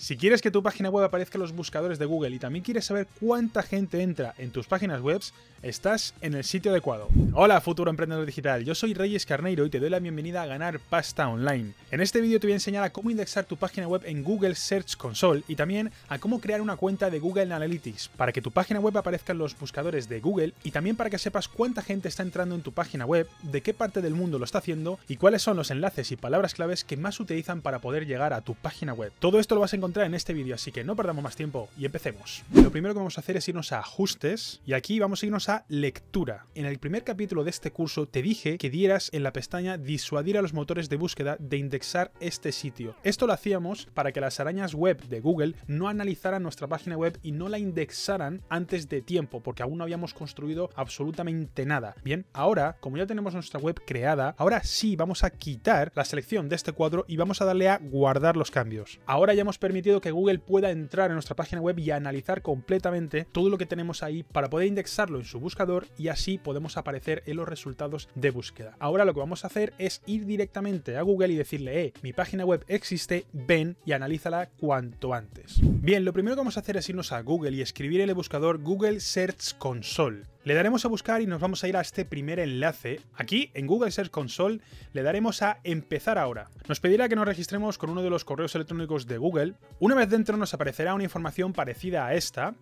Si quieres que tu página web aparezca en los buscadores de Google y también quieres saber cuánta gente entra en tus páginas web, estás en el sitio adecuado. Hola futuro emprendedor digital, yo soy Reyes Carneiro y te doy la bienvenida a ganar pasta online. En este vídeo te voy a enseñar a cómo indexar tu página web en Google Search Console y también a cómo crear una cuenta de Google Analytics para que tu página web aparezca en los buscadores de Google y también para que sepas cuánta gente está entrando en tu página web, de qué parte del mundo lo está haciendo y cuáles son los enlaces y palabras claves que más utilizan para poder llegar a tu página web. Todo esto lo vas a encontrar en este vídeo, así que no perdamos más tiempo y empecemos. Lo primero que vamos a hacer es irnos a ajustes y aquí vamos a irnos a lectura. En el primer capítulo de este curso te dije que dieras en la pestaña disuadir a los motores de búsqueda de indexar este sitio. Esto lo hacíamos para que las arañas web de Google no analizaran nuestra página web y no la indexaran antes de tiempo, porque aún no habíamos construido absolutamente nada. Bien, ahora, como ya tenemos nuestra web creada, ahora sí vamos a quitar la selección de este cuadro y vamos a darle a guardar los cambios. Ahora ya hemos permitido que Google pueda entrar en nuestra página web y analizar completamente todo lo que tenemos ahí para poder indexarlo en su buscador y así podemos aparecer en los resultados de búsqueda. Ahora lo que vamos a hacer es ir directamente a Google y decirle, eh, mi página web existe, ven y analízala cuanto antes. Bien, lo primero que vamos a hacer es irnos a Google y escribir en el buscador Google Search Console. Le daremos a buscar y nos vamos a ir a este primer enlace. Aquí, en Google Search Console, le daremos a empezar ahora. Nos pedirá que nos registremos con uno de los correos electrónicos de Google. Una vez dentro nos aparecerá una información parecida a esta.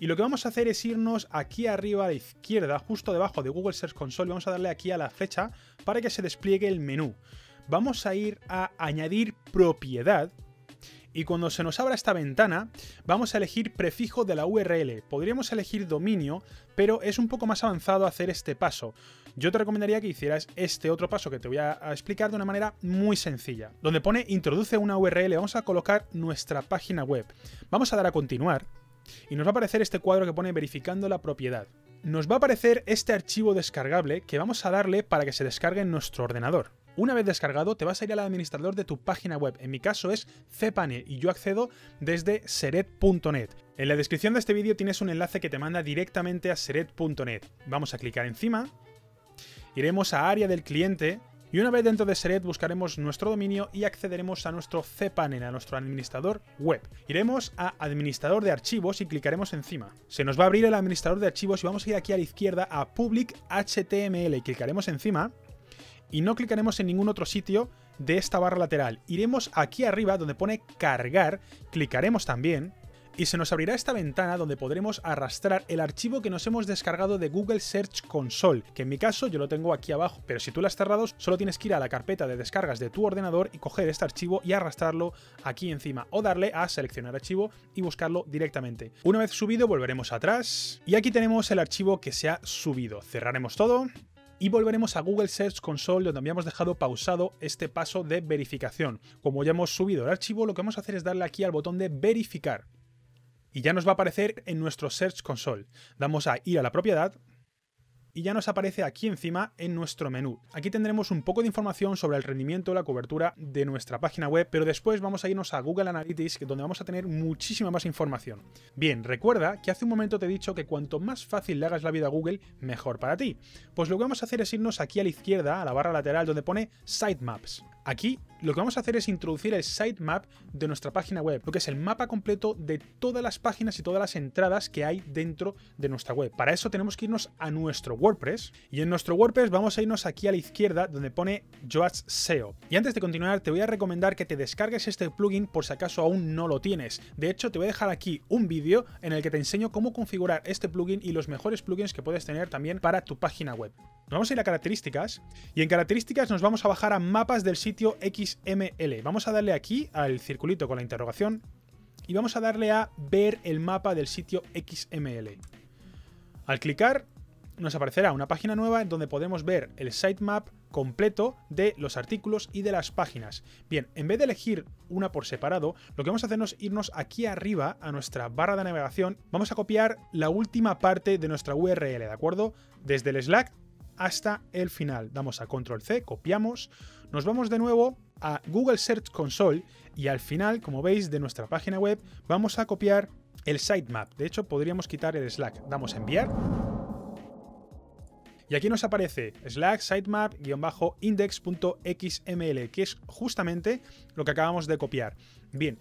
Y lo que vamos a hacer es irnos aquí arriba a la izquierda, justo debajo de Google Search Console, y vamos a darle aquí a la flecha para que se despliegue el menú. Vamos a ir a añadir propiedad, y cuando se nos abra esta ventana vamos a elegir prefijo de la URL. Podríamos elegir dominio, pero es un poco más avanzado hacer este paso. Yo te recomendaría que hicieras este otro paso que te voy a explicar de una manera muy sencilla. Donde pone introduce una URL, vamos a colocar nuestra página web. Vamos a dar a continuar y nos va a aparecer este cuadro que pone verificando la propiedad. Nos va a aparecer este archivo descargable que vamos a darle para que se descargue en nuestro ordenador. Una vez descargado, te vas a ir al administrador de tu página web. En mi caso es cpanel y yo accedo desde seret.net. En la descripción de este vídeo tienes un enlace que te manda directamente a seret.net. Vamos a clicar encima, iremos a área del cliente y una vez dentro de Seret buscaremos nuestro dominio y accederemos a nuestro cpanel, a nuestro administrador web. Iremos a administrador de archivos y clicaremos encima. Se nos va a abrir el administrador de archivos y vamos a ir aquí a la izquierda a public html y clicaremos encima y no clicaremos en ningún otro sitio de esta barra lateral. Iremos aquí arriba donde pone cargar, clicaremos también y se nos abrirá esta ventana donde podremos arrastrar el archivo que nos hemos descargado de Google Search Console, que en mi caso yo lo tengo aquí abajo, pero si tú lo has cerrado solo tienes que ir a la carpeta de descargas de tu ordenador y coger este archivo y arrastrarlo aquí encima o darle a seleccionar archivo y buscarlo directamente. Una vez subido volveremos atrás y aquí tenemos el archivo que se ha subido. Cerraremos todo y volveremos a Google Search Console donde habíamos dejado pausado este paso de verificación. Como ya hemos subido el archivo, lo que vamos a hacer es darle aquí al botón de verificar. Y ya nos va a aparecer en nuestro Search Console. Damos a ir a la propiedad, y ya nos aparece aquí encima en nuestro menú. Aquí tendremos un poco de información sobre el rendimiento, la cobertura de nuestra página web, pero después vamos a irnos a Google Analytics donde vamos a tener muchísima más información. Bien, recuerda que hace un momento te he dicho que cuanto más fácil le hagas la vida a Google, mejor para ti. Pues lo que vamos a hacer es irnos aquí a la izquierda, a la barra lateral donde pone Sitemaps. Aquí lo que vamos a hacer es introducir el sitemap de nuestra página web, lo que es el mapa completo de todas las páginas y todas las entradas que hay dentro de nuestra web. Para eso tenemos que irnos a nuestro WordPress y en nuestro WordPress vamos a irnos aquí a la izquierda donde pone Yoast SEO. Y antes de continuar te voy a recomendar que te descargues este plugin por si acaso aún no lo tienes. De hecho te voy a dejar aquí un vídeo en el que te enseño cómo configurar este plugin y los mejores plugins que puedes tener también para tu página web. Nos vamos a ir a características y en características nos vamos a bajar a mapas del sitio XML. Vamos a darle aquí al circulito con la interrogación y vamos a darle a ver el mapa del sitio XML. Al clicar nos aparecerá una página nueva en donde podemos ver el sitemap completo de los artículos y de las páginas. Bien, en vez de elegir una por separado, lo que vamos a hacer es irnos aquí arriba a nuestra barra de navegación, vamos a copiar la última parte de nuestra URL, ¿de acuerdo? Desde el Slack hasta el final. Damos a Control C, copiamos, nos vamos de nuevo a Google Search Console y al final, como veis, de nuestra página web vamos a copiar el sitemap. De hecho, podríamos quitar el Slack. Damos a enviar. Y aquí nos aparece Slack sitemap-index.xml, que es justamente lo que acabamos de copiar. Bien,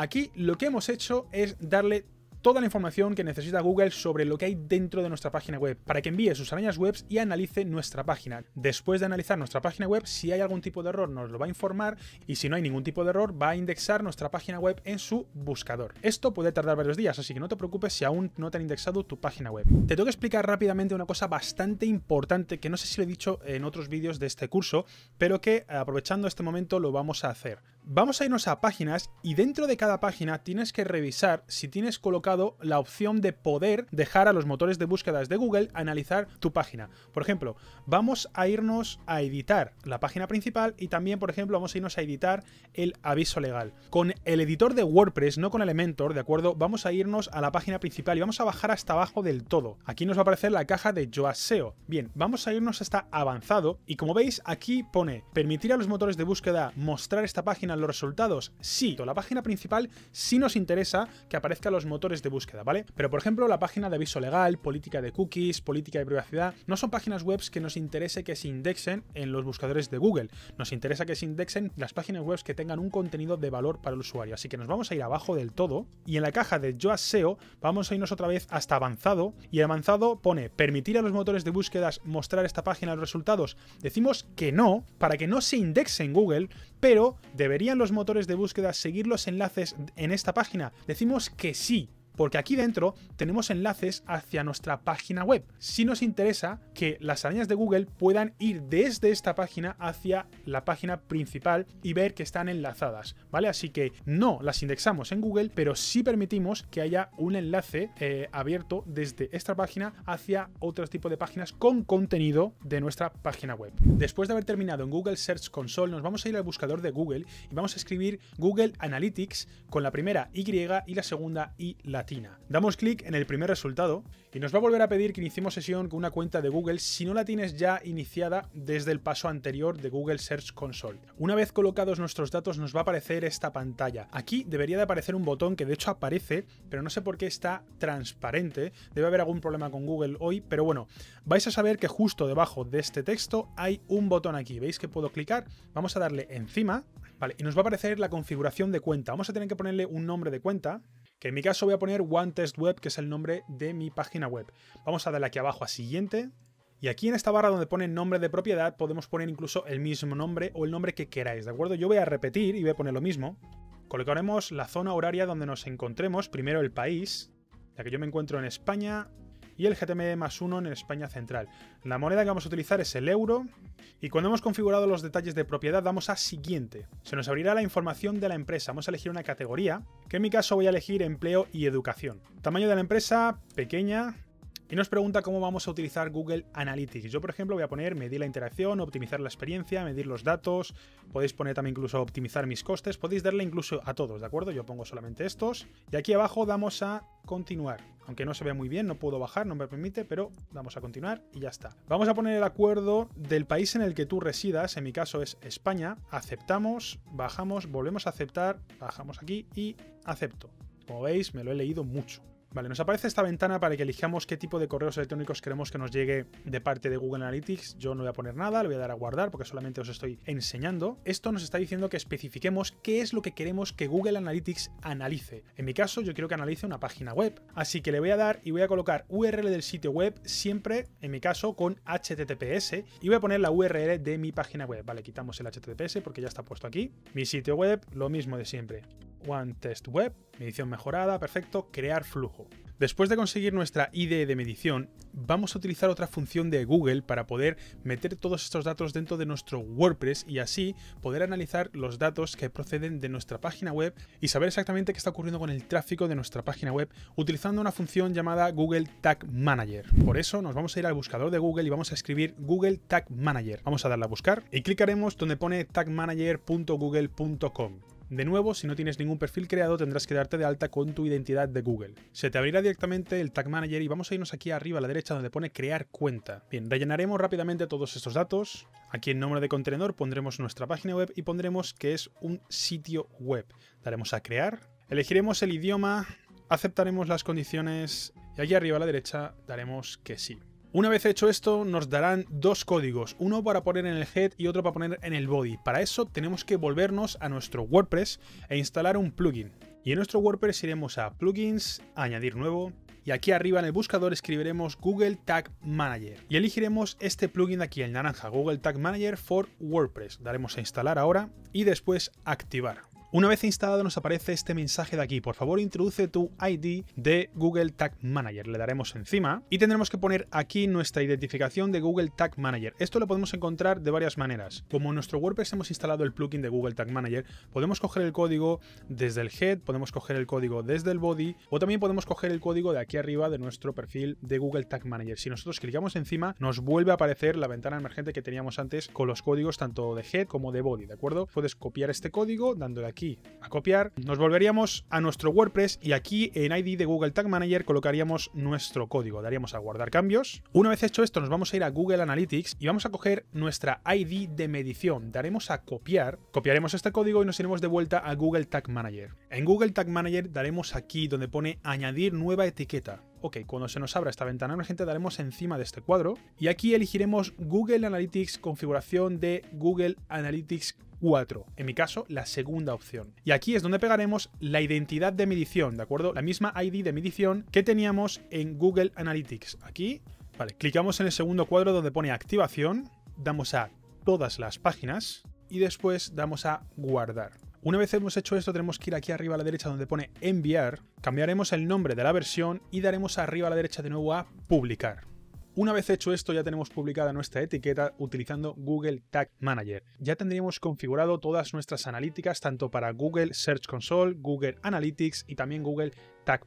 Aquí lo que hemos hecho es darle toda la información que necesita Google sobre lo que hay dentro de nuestra página web, para que envíe sus arañas web y analice nuestra página. Después de analizar nuestra página web, si hay algún tipo de error nos lo va a informar y si no hay ningún tipo de error va a indexar nuestra página web en su buscador. Esto puede tardar varios días, así que no te preocupes si aún no te han indexado tu página web. Te tengo que explicar rápidamente una cosa bastante importante que no sé si lo he dicho en otros vídeos de este curso, pero que aprovechando este momento lo vamos a hacer. Vamos a irnos a páginas y dentro de cada página tienes que revisar si tienes colocado la opción de poder dejar a los motores de búsquedas de Google analizar tu página. Por ejemplo, vamos a irnos a editar la página principal y también, por ejemplo, vamos a irnos a editar el aviso legal. Con el editor de WordPress, no con Elementor, ¿de acuerdo? Vamos a irnos a la página principal y vamos a bajar hasta abajo del todo. Aquí nos va a aparecer la caja de Yoast SEO. Bien, vamos a irnos hasta avanzado y como veis aquí pone permitir a los motores de búsqueda mostrar esta página los resultados. Sí, la página principal sí nos interesa que aparezcan los motores de búsqueda, ¿vale? Pero por ejemplo, la página de aviso legal, política de cookies, política de privacidad, no son páginas web que nos interese que se indexen en los buscadores de Google. Nos interesa que se indexen las páginas web que tengan un contenido de valor para el usuario. Así que nos vamos a ir abajo del todo y en la caja de Yoast SEO vamos a irnos otra vez hasta avanzado y avanzado pone permitir a los motores de búsquedas mostrar esta página los resultados. Decimos que no, para que no se indexe en Google, pero debería los motores de búsqueda seguir los enlaces en esta página? Decimos que sí, porque aquí dentro tenemos enlaces hacia nuestra página web. Si nos interesa que las arañas de Google puedan ir desde esta página hacia la página principal y ver que están enlazadas, ¿vale? Así que no las indexamos en Google, pero sí permitimos que haya un enlace eh, abierto desde esta página hacia otro tipo de páginas con contenido de nuestra página web. Después de haber terminado en Google Search Console, nos vamos a ir al buscador de Google y vamos a escribir Google Analytics con la primera Y y la segunda I latina. Damos clic en el primer resultado y nos va a volver a pedir que iniciemos sesión con una cuenta de Google si no la tienes ya iniciada desde el paso anterior de Google Search Console. Una vez colocados nuestros datos nos va a aparecer esta pantalla. Aquí debería de aparecer un botón que de hecho aparece, pero no sé por qué está transparente. Debe haber algún problema con Google hoy, pero bueno, vais a saber que justo debajo de este texto hay un botón aquí. ¿Veis que puedo clicar? Vamos a darle encima, Vale, y nos va a aparecer la configuración de cuenta. Vamos a tener que ponerle un nombre de cuenta que en mi caso voy a poner One Web, que es el nombre de mi página web. Vamos a darle aquí abajo a siguiente. Y aquí en esta barra donde pone nombre de propiedad podemos poner incluso el mismo nombre o el nombre que queráis, ¿de acuerdo? Yo voy a repetir y voy a poner lo mismo. Colocaremos la zona horaria donde nos encontremos, primero el país, ya que yo me encuentro en España, y el GTM más 1 en España central. La moneda que vamos a utilizar es el euro y cuando hemos configurado los detalles de propiedad damos a siguiente. Se nos abrirá la información de la empresa. Vamos a elegir una categoría, que en mi caso voy a elegir empleo y educación. Tamaño de la empresa, pequeña, y nos pregunta cómo vamos a utilizar Google Analytics. Yo, por ejemplo, voy a poner medir la interacción, optimizar la experiencia, medir los datos. Podéis poner también incluso optimizar mis costes. Podéis darle incluso a todos, ¿de acuerdo? Yo pongo solamente estos. Y aquí abajo damos a continuar. Aunque no se ve muy bien, no puedo bajar, no me permite, pero damos a continuar y ya está. Vamos a poner el acuerdo del país en el que tú residas. En mi caso es España. Aceptamos, bajamos, volvemos a aceptar, bajamos aquí y acepto. Como veis, me lo he leído mucho. Vale, nos aparece esta ventana para que elijamos qué tipo de correos electrónicos queremos que nos llegue de parte de Google Analytics. Yo no voy a poner nada, le voy a dar a guardar porque solamente os estoy enseñando. Esto nos está diciendo que especifiquemos qué es lo que queremos que Google Analytics analice. En mi caso, yo quiero que analice una página web. Así que le voy a dar y voy a colocar URL del sitio web, siempre, en mi caso, con HTTPS. Y voy a poner la URL de mi página web. Vale, quitamos el HTTPS porque ya está puesto aquí. Mi sitio web, lo mismo de siempre. One Test Web, medición mejorada, perfecto, crear flujo. Después de conseguir nuestra ID de medición, vamos a utilizar otra función de Google para poder meter todos estos datos dentro de nuestro WordPress y así poder analizar los datos que proceden de nuestra página web y saber exactamente qué está ocurriendo con el tráfico de nuestra página web utilizando una función llamada Google Tag Manager. Por eso nos vamos a ir al buscador de Google y vamos a escribir Google Tag Manager. Vamos a darle a buscar y clicaremos donde pone tagmanager.google.com. De nuevo, si no tienes ningún perfil creado, tendrás que darte de alta con tu identidad de Google. Se te abrirá directamente el Tag Manager y vamos a irnos aquí arriba a la derecha donde pone crear cuenta. Bien, rellenaremos rápidamente todos estos datos. Aquí en nombre de contenedor pondremos nuestra página web y pondremos que es un sitio web. Daremos a crear. Elegiremos el idioma, aceptaremos las condiciones y aquí arriba a la derecha daremos que sí. Una vez hecho esto, nos darán dos códigos, uno para poner en el head y otro para poner en el body. Para eso tenemos que volvernos a nuestro WordPress e instalar un plugin. Y en nuestro WordPress iremos a Plugins, Añadir nuevo, y aquí arriba en el buscador escribiremos Google Tag Manager y elegiremos este plugin de aquí, el naranja, Google Tag Manager for WordPress. Daremos a instalar ahora y después activar. Una vez instalado nos aparece este mensaje de aquí, por favor introduce tu ID de Google Tag Manager, le daremos encima y tendremos que poner aquí nuestra identificación de Google Tag Manager. Esto lo podemos encontrar de varias maneras. Como en nuestro WordPress hemos instalado el plugin de Google Tag Manager, podemos coger el código desde el head, podemos coger el código desde el body o también podemos coger el código de aquí arriba de nuestro perfil de Google Tag Manager. Si nosotros clicamos encima nos vuelve a aparecer la ventana emergente que teníamos antes con los códigos tanto de head como de body, ¿de acuerdo? Puedes copiar este código dándole aquí a copiar, nos volveríamos a nuestro WordPress y aquí en ID de Google Tag Manager colocaríamos nuestro código, daríamos a guardar cambios. Una vez hecho esto nos vamos a ir a Google Analytics y vamos a coger nuestra ID de medición, daremos a copiar, copiaremos este código y nos iremos de vuelta a Google Tag Manager. En Google Tag Manager daremos aquí donde pone añadir nueva etiqueta. Ok, cuando se nos abra esta ventana emergente daremos encima de este cuadro y aquí elegiremos Google Analytics configuración de Google Analytics 4. En mi caso, la segunda opción. Y aquí es donde pegaremos la identidad de medición, ¿de acuerdo? La misma ID de medición que teníamos en Google Analytics. Aquí, vale, clicamos en el segundo cuadro donde pone activación, damos a todas las páginas y después damos a guardar. Una vez hemos hecho esto, tenemos que ir aquí arriba a la derecha donde pone enviar, cambiaremos el nombre de la versión y daremos arriba a la derecha de nuevo a publicar. Una vez hecho esto ya tenemos publicada nuestra etiqueta utilizando Google Tag Manager. Ya tendríamos configurado todas nuestras analíticas tanto para Google Search Console, Google Analytics y también Google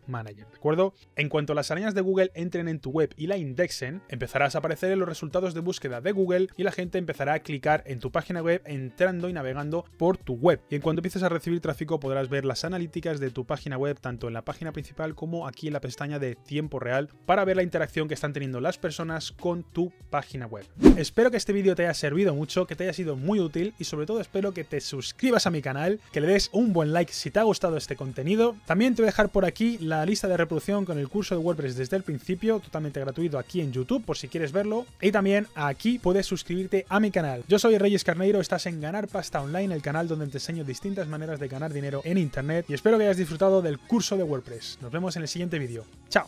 Manager, ¿de acuerdo? En cuanto las arañas de Google entren en tu web y la indexen, empezarás a aparecer en los resultados de búsqueda de Google y la gente empezará a clicar en tu página web entrando y navegando por tu web. Y en cuanto empieces a recibir tráfico podrás ver las analíticas de tu página web tanto en la página principal como aquí en la pestaña de tiempo real para ver la interacción que están teniendo las personas con tu página web. Espero que este vídeo te haya servido mucho, que te haya sido muy útil y sobre todo espero que te suscribas a mi canal, que le des un buen like si te ha gustado este contenido. También te voy a dejar por aquí la lista de reproducción con el curso de WordPress desde el principio, totalmente gratuito aquí en YouTube por si quieres verlo. Y también aquí puedes suscribirte a mi canal. Yo soy Reyes Carneiro, estás en Ganar Pasta Online, el canal donde te enseño distintas maneras de ganar dinero en Internet y espero que hayas disfrutado del curso de WordPress. Nos vemos en el siguiente vídeo. ¡Chao!